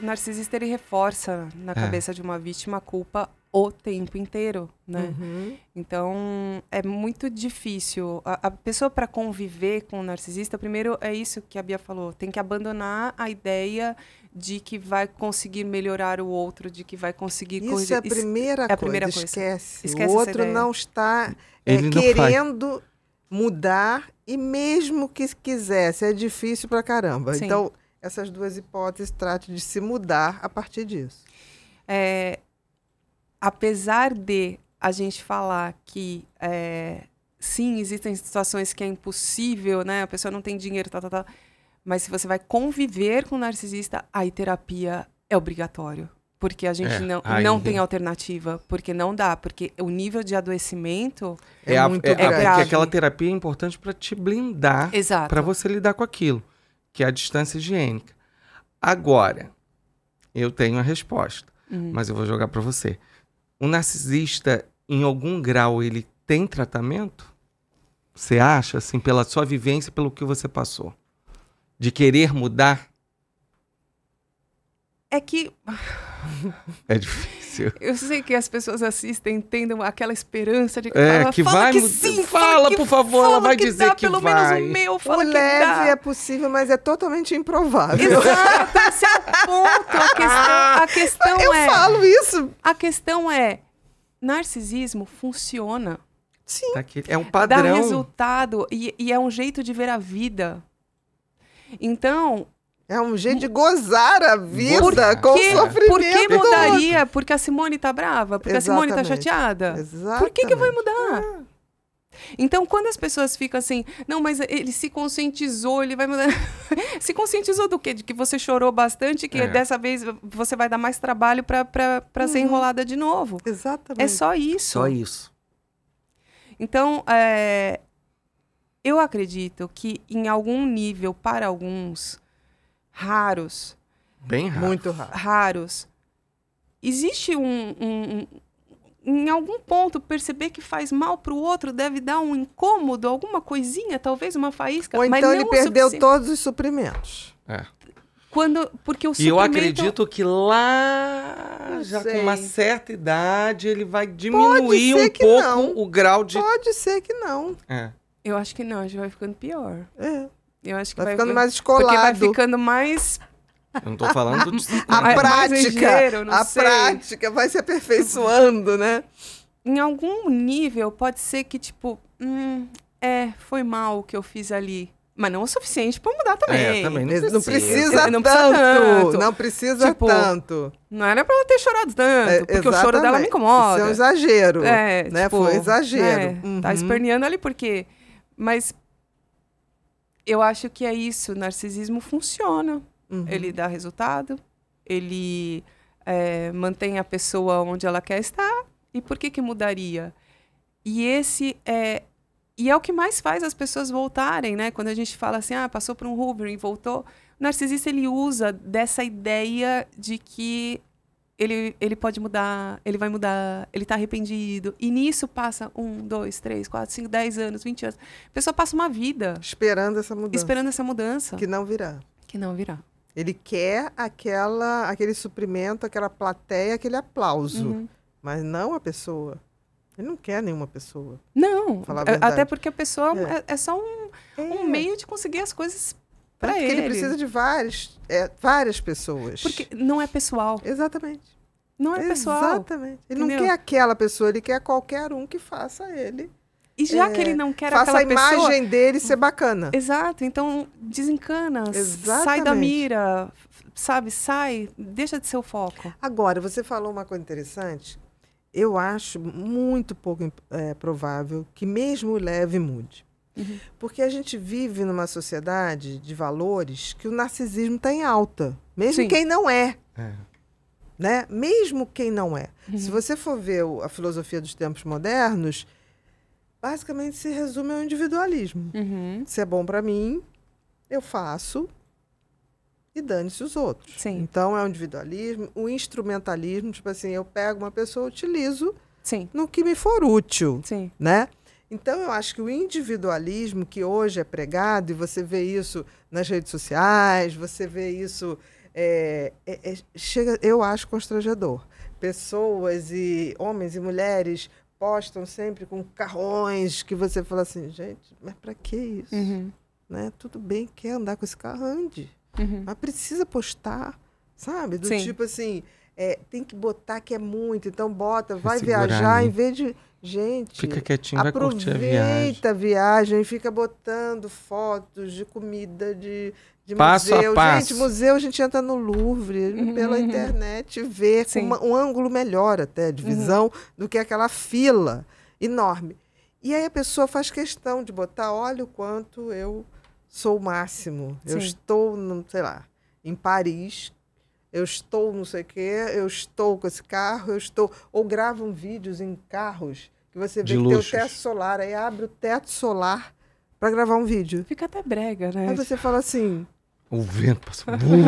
o narcisista ele reforça na cabeça de uma vítima a culpa o tempo inteiro, né? Uhum. Então é muito difícil. A, a pessoa para conviver com o narcisista, primeiro é isso que a Bia falou, tem que abandonar a ideia de que vai conseguir melhorar o outro, de que vai conseguir Isso corrigir. é a primeira, é a coisa. primeira coisa. Esquece. Esquece o outro não está é, não querendo mudar e mesmo que quisesse, é difícil pra caramba. Sim. Então, essas duas hipóteses trate de se mudar a partir disso. É, apesar de a gente falar que é, sim, existem situações que é impossível, né? A pessoa não tem dinheiro, tal, tal, tal. Mas se você vai conviver com o narcisista, aí terapia é obrigatório. Porque a gente É, não, aí- não tem alternativa. Porque não dá. Porque o nível de adoecimento. É a- muito é, grave. porque aquela terapia é importante para te blindar, Exato. para você lidar com aquilo, que é a distância higiênica. Agora, eu tenho a resposta, Uhum. mas eu vou jogar para você. O narcisista, em algum grau, ele tem tratamento? Você acha, assim, pela sua vivência, pelo que você passou? De querer mudar? É que É difícil. Eu sei que as pessoas assistem, entendem aquela esperança de que, É, fala, que fala vai que sim, Fala, que por favor, ela fala vai que dizer dá, que pelo vai. menos o meu, O fala que leve dá. é possível, mas é totalmente improvável. Exato, esse é o ponto. A questão, a questão Eu é. falo isso. A questão é. Narcisismo funciona. Sim. Tá aqui. É um Dá padrão. resultado e, e é um jeito de ver a vida. Então, É um jeito de gozar a vida Por com que, o sofrimento. por que mudaria? Porque a Simone tá brava? Porque a Simone tá Exatamente. chateada? outro. Por que, que vai Exatamente. mudar? Então, quando as pessoas ficam assim, não, mas ele se conscientizou, ele vai mudar. se conscientizou do quê? De que você chorou bastante, que É. dessa vez você vai dar mais trabalho pra ser Uhum. enrolada de novo. Exatamente. É só isso. Só isso. Então, é, eu acredito que em algum nível, para alguns raros, Bem raro. Muito raro. raros, existe um, um- um- em algum ponto perceber que faz mal para o outro deve dar um incômodo, alguma coisinha, talvez uma faísca, Ou mas então não ele perdeu todos os suprimentos. É. quando porque o E eu suprimento- acredito que lá, já com uma certa idade, ele vai diminuir um pouco não. o grau de. Pode ser que não. É. eu acho que não, a gente vai ficando pior. É. Eu acho que Vai vai, ficando mais porque vai ficando mais Eu não tô falando de. A prática, ligeiro, a sei. prática vai se aperfeiçoando, né? em algum nível pode ser que tipo, hum, é, foi mal o que eu fiz ali, mas não o suficiente pra mudar também. É, também não Não precisa. precisa, Não precisa tanto, tanto. Não precisa Tipo, tanto. Não era pra ela ter chorado tanto, É, porque o choro dela me exatamente. incomoda. Isso é um exagero. É, né? tipo, Foi exagero. né, Tá Uhum. esperneando ali porque. Mas eu acho que é isso. O narcisismo funciona. Uhum. Ele dá resultado. Ele é, mantém a pessoa onde ela quer estar. E por que que mudaria? E esse é e é o que mais faz as pessoas voltarem, né? Quando a gente fala assim, ah, passou por um Rubber e voltou. O narcisista ele usa dessa ideia de que ele, ele pode mudar, ele vai mudar, ele tá arrependido. E nisso passa um, dois, três, quatro, cinco, dez anos, vinte anos. A pessoa passa uma vida Esperando essa mudança. esperando essa mudança. Que não virá. Que não virá. Ele quer aquela, aquele suprimento, aquela plateia, aquele aplauso. Uhum. Mas não a pessoa. Ele não quer nenhuma pessoa. Não, até porque a pessoa É. é, é só um, um É. meio de conseguir as coisas para ele. ele precisa de várias, é, várias pessoas. Porque não é pessoal. Exatamente. Não é pessoal. Exatamente. Ele não Entendeu? quer aquela pessoa, ele quer qualquer um que faça ele. E já É, que ele não quer faça a aquela pessoa... imagem dele ser bacana. Exato, então desencana, sai da Exatamente. mira, sabe, sai, deixa de ser o foco. Agora, você falou uma coisa interessante. Eu acho muito pouco é, provável que mesmo o leve mude. Uhum. Porque a gente vive numa sociedade de valores que o narcisismo está em alta. Mesmo Sim. quem não é. É. Né? Mesmo quem não é. Uhum. Se você for ver a filosofia dos tempos modernos, basicamente se resume ao individualismo. Uhum. Se é bom para mim, eu faço e dane-se os outros. Sim. Então é o individualismo, o instrumentalismo, tipo assim, eu pego uma pessoa, utilizo Sim, no que me for útil, sim. né? Então eu acho que o individualismo que hoje é pregado, e você vê isso nas redes sociais, você vê isso é, é, é, chega, eu acho constrangedor. Pessoas e homens e mulheres postam sempre com carrões que você fala assim, gente, mas para que isso? Uhum. Né? Tudo bem, quer andar com esse carro, ande. Uhum. Mas precisa postar, sabe? Do Sim. tipo assim, é, tem que botar que é muito, então bota, vai segurar viajar ali. em vez de. Gente, Fica quietinho, vai curtir a viagem. aproveita a viagem, fica botando fotos de comida, de, de Passo a museu. passo. Gente, museu a gente entra no Louvre, pela Uhum. internet, vê com uma- um ângulo melhor até de Uhum. visão do que aquela fila enorme. E aí a pessoa faz questão de botar, olha o quanto eu sou o máximo. Eu Sim. estou, no, sei lá, em Paris, eu estou não sei o quê, eu estou com esse carro, eu estou. Ou gravam vídeos em carros que você vê De que tem o luxos. teto solar, aí abre o teto solar para gravar um vídeo. Fica até brega, né? Aí você fala assim, O vento passou. Bum.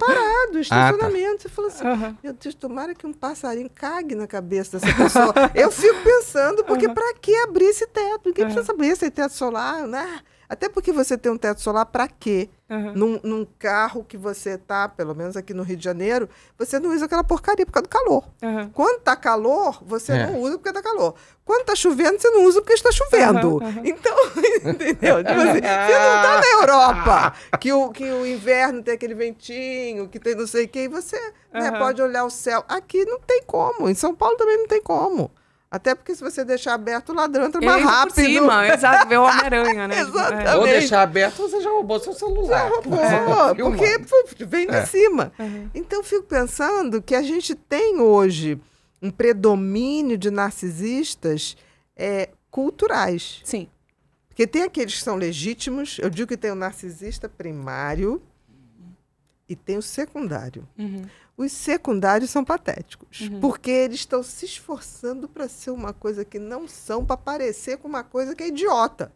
ah, do tá. estacionamento. Você fala assim, Aham. meu Deus, tomara que um passarinho cague na cabeça dessa pessoa. eu fico pensando, porque Uhum. para que abrir esse teto? Ninguém Uhum. precisa saber se é teto solar, né? Até porque você tem um teto solar, para quê? Aham. Num, num carro que você tá, pelo menos aqui no Rio de Janeiro, você não usa aquela porcaria por causa do calor. Aham. Quando tá calor, você É. não usa porque tá calor. Quando tá chovendo, você não usa porque está chovendo. Aham. Então, entendeu? Tipo assim, você não tá na Europa, que o, que o inverno tem aquele ventinho, que tem não sei o quê, e você né, pode olhar o céu. Aqui não tem como. Em São Paulo também não tem como. Até porque se você deixar aberto, o ladrão entra mais rápido. por cima, exato, vê o Homem-Aranha, né? Exatamente. Ou deixar aberto, você já roubou seu celular. Pô, Filma. porque puf, vem de É. cima. Uhum. Então, eu fico pensando que a gente tem hoje um predomínio de narcisistas é, culturais. Sim. Porque tem aqueles que são legítimos, eu digo que tem o narcisista primário e tem o secundário. Uhum. Os secundários são patéticos, Uhum. porque eles estão se esforçando para ser uma coisa que não são, para parecer com uma coisa que é idiota.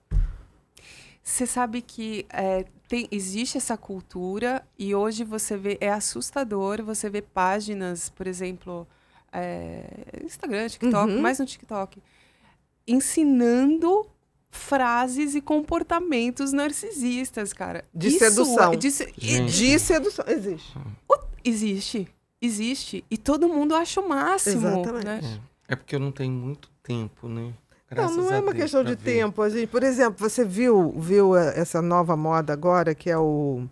Você sabe que é, tem, existe essa cultura e hoje você vê, é assustador você ver páginas, por exemplo, é, Instagram, TikTok, Uhum. mais no TikTok, ensinando frases e comportamentos narcisistas, cara. De Isso sedução. é- de se- e- Gente. De sedução. Existe. Existe, existe. E todo mundo acha o máximo. Exatamente. Né? É porque eu não tenho muito tempo, né? Não, Graças não é a uma Deus, questão de ver. tempo. A gente, por exemplo, você viu, viu eh, essa nova moda agora, que é o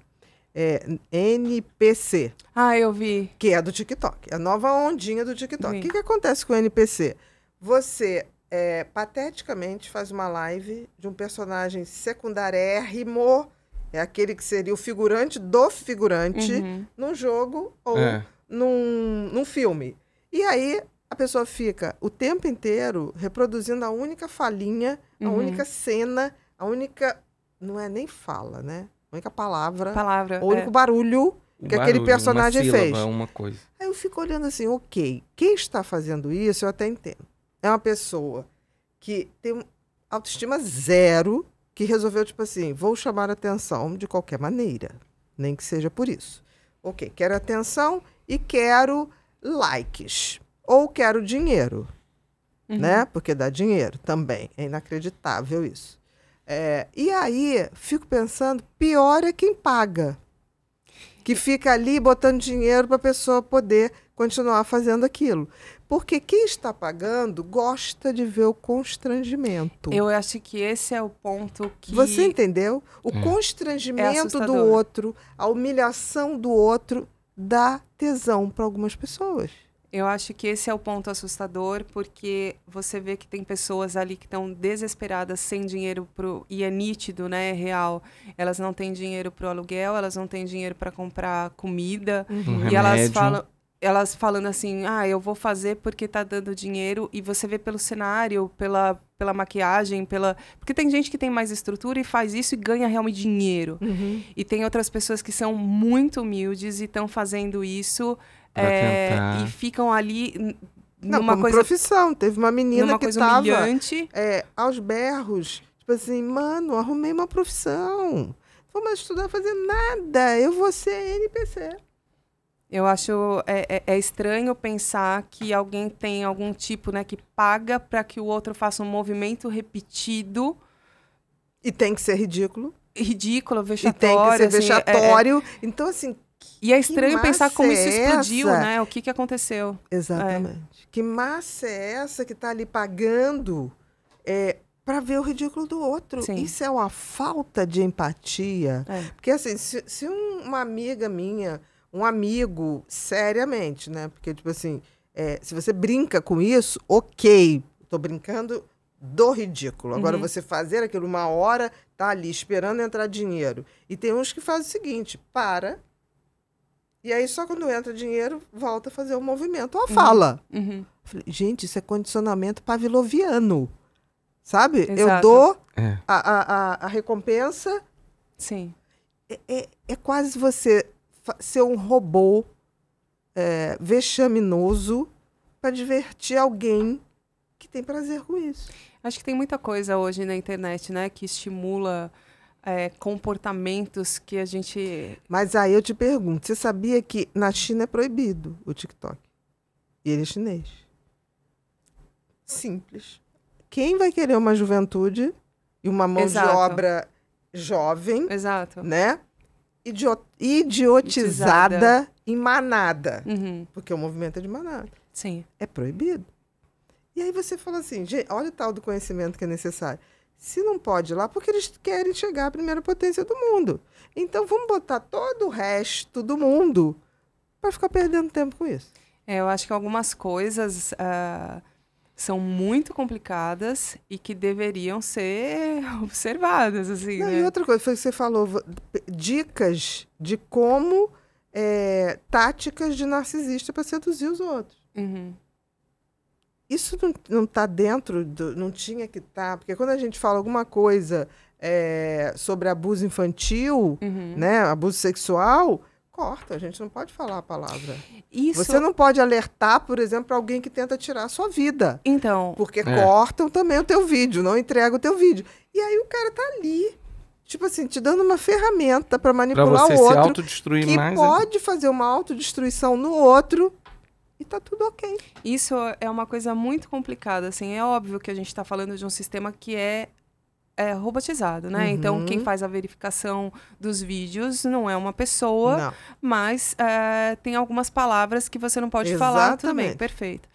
é, NPC, Ah, eu vi. que é do TikTok. É a nova ondinha do TikTok. O que, que acontece com o NPC? Você, é, pateticamente, faz uma live de um personagem secundarérrimo, é aquele que seria o figurante do figurante, Uhum. num jogo ou É. num, num filme. E aí a pessoa fica o tempo inteiro reproduzindo a única falinha, a Uhum. única cena, a única. Não é nem fala, né? A única palavra, Palavra. o único é. barulho. Que aquele barulho, personagem uma sílaba, fez. uma coisa. Aí eu fico olhando assim, ok, quem está fazendo isso eu até entendo. É uma pessoa que tem autoestima zero, que resolveu, tipo assim, vou chamar atenção de qualquer maneira, nem que seja por isso. Ok, quero atenção e quero likes. Ou quero dinheiro, Uhum. né? Porque dá dinheiro também. É inacreditável isso. É, e aí, fico pensando, pior é quem paga. Que fica ali botando dinheiro para a pessoa poder continuar fazendo aquilo. Porque quem está pagando gosta de ver o constrangimento. Eu acho que esse é o ponto que. Você entendeu? O É. constrangimento do assustador. outro, a humilhação do outro, dá tesão para algumas pessoas. Eu acho que esse é o ponto assustador, porque você vê que tem pessoas ali que estão desesperadas, sem dinheiro pro. E é nítido, né? É real. Elas não têm dinheiro pro aluguel, elas não têm dinheiro para comprar comida. Um E elas remédio. falam. Elas falando assim, ah, eu vou fazer porque tá dando dinheiro, e você vê pelo cenário, pela, pela maquiagem, pela. Porque tem gente que tem mais estrutura e faz isso e ganha realmente dinheiro. E tem outras pessoas que são muito humildes e estão fazendo isso é, e ficam ali Não, numa como coisa, profissão. Teve uma menina que estava humilhante. é, aos berros. Tipo assim, mano, arrumei uma profissão. Não vou mais estudar fazer nada. Eu vou ser NPC. Eu acho é, é- é estranho pensar que alguém tem algum tipo, né, que paga para que o outro faça um movimento repetido, E tem que ser ridículo. ridículo, E tem vexatório. que ser assim, é- é- vexatório. Então, assim, E é estranho pensar como isso é explodiu, essa? né? O que, que aconteceu. Exatamente. Que massa é essa que está ali pagando para ver o ridículo do outro? Sim. Isso é uma falta de empatia. É. Porque assim, se, se um- uma amiga minha, um amigo, seriamente, né? Porque, tipo assim, é, se você brinca com isso, ok. Tô brincando do ridículo. Agora, Uhum. você fazer aquilo uma hora, tá ali esperando entrar dinheiro. E tem uns que fazem o seguinte: para. E aí, só quando entra dinheiro, volta a fazer o movimento. Ou fala. Uhum. Falei, Gente, isso é condicionamento pavloviano. Sabe? Eu Exato. dou É. a, a, a, recompensa Sim. é, é, é quase você ser um robô é, vexaminoso para divertir alguém que tem prazer com isso. Acho que tem muita coisa hoje na internet, né? Que estimula é, comportamentos que a gente. Mas aí eu te pergunto, você sabia que na China é proibido o TikTok? E ele é chinês. Simples. Quem vai querer uma juventude e uma mão Exato. de obra jovem, Exato. né? Idio- idiotizada em manada. Uhum. Porque o movimento é de manada. Sim. É proibido. E aí você fala assim, gente, olha o tal do conhecimento que é necessário. Se não pode ir lá, porque eles querem chegar à primeira potência do mundo. Então vamos botar todo o resto do mundo para ficar perdendo tempo com isso. É, eu acho que algumas coisas ah, são muito complicadas e que deveriam ser observadas, assim, Não, né? e outra coisa, foi que você falou, dicas de como, é, táticas de narcisista para seduzir os outros. Uhum. Isso não, não tá dentro, do, não tinha que estar, porque quando a gente fala alguma coisa é, sobre abuso infantil, Uhum. né, abuso sexual, corta, a gente não pode falar a palavra. Isso. Você não pode alertar, por exemplo, para alguém que tenta tirar a sua vida, Então, porque É. cortam também o teu vídeo, não entregam o teu vídeo. E aí o cara tá ali, tipo assim, te dando uma ferramenta para Pra manipular você o se outro, autodestruir que mais. é- pode fazer uma autodestruição no outro e tá tudo ok. Isso é uma coisa muito complicada, assim. É óbvio que a gente está falando de um sistema que é, é robotizado, né? Então, Uhum. quem faz a verificação dos vídeos não é uma pessoa, Não. mas é, tem algumas palavras que você não pode falar também. Exatamente. Perfeito.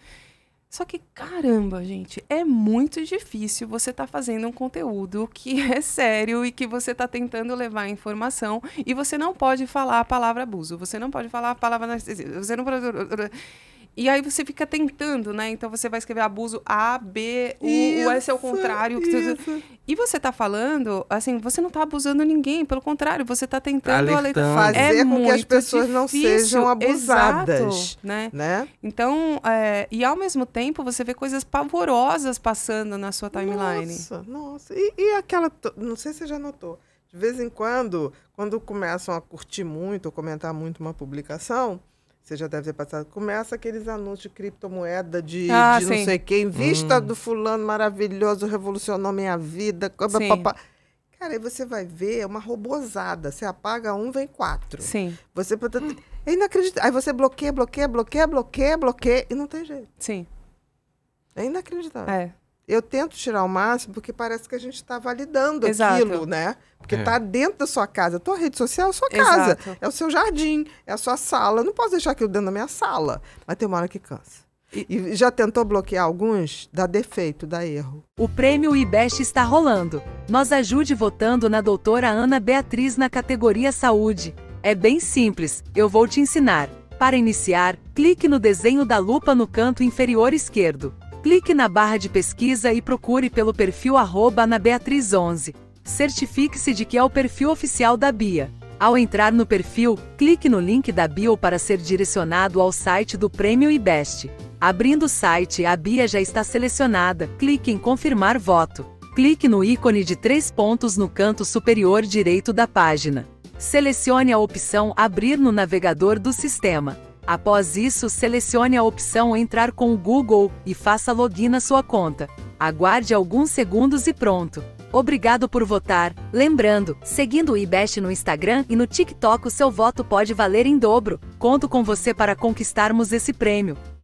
Só que, caramba, gente, é muito difícil você estar fazendo um conteúdo que é sério e que você está tentando levar informação e você não pode falar a palavra abuso, você não pode falar a palavra você não pode... E aí você fica tentando, né? Então você vai escrever abuso A, B, U, o S é o Isso, contrário. isso. E você tá falando, assim, você não tá abusando ninguém, pelo contrário, você tá tentando Alertando. Fazer É com que as pessoas não difícil, sejam abusadas. exato, né? Né? Então, é, e ao mesmo tempo você vê coisas pavorosas passando na sua timeline. Nossa, nossa. E, e aquela. Não sei se você já notou. De vez em quando, quando começam a curtir muito ou comentar muito uma publicação, você já deve ter passado, começa aqueles anúncios de criptomoeda, de, Ah, de não sim. sei quem, vista Hum. do fulano maravilhoso, revolucionou minha vida. Sim. papapá. Cara, aí você vai ver, é uma robozada. Você apaga um, vem quatro. Sim, Você é inacreditável. Aí você bloqueia, bloqueia, bloqueia, bloqueia, bloqueia e não tem jeito. sim. É inacreditável. É. Eu tento tirar o máximo porque parece que a gente está validando Exato. aquilo, né? Porque É. tá dentro da sua casa. A tua rede social é a sua casa. Exato. É o seu jardim, é a sua sala. Eu não posso deixar aquilo dentro da minha sala. Mas tem uma hora que cansa. E já tentou bloquear alguns? Dá defeito, dá erro. O prêmio IBEST está rolando. Nos ajude votando na doutora Ana Beatriz na categoria Saúde. É bem simples, eu vou te ensinar. Para iniciar, clique no desenho da lupa no canto inferior esquerdo. Clique na barra de pesquisa e procure pelo perfil arroba Ana Beatriz 11. Certifique-se de que é o perfil oficial da Bia. Ao entrar no perfil, clique no link da bio para ser direcionado ao site do Prêmio IBEST. Abrindo o site, a Bia já está selecionada. Clique em confirmar voto. Clique no ícone de três pontos no canto superior direito da página. Selecione a opção Abrir no navegador do sistema. Após isso, selecione a opção Entrar com o Google e faça login na sua conta. Aguarde alguns segundos e pronto. Obrigado por votar. Lembrando, seguindo o IBEST no Instagram e no TikTok, o seu voto pode valer em dobro. Conto com você para conquistarmos esse prêmio.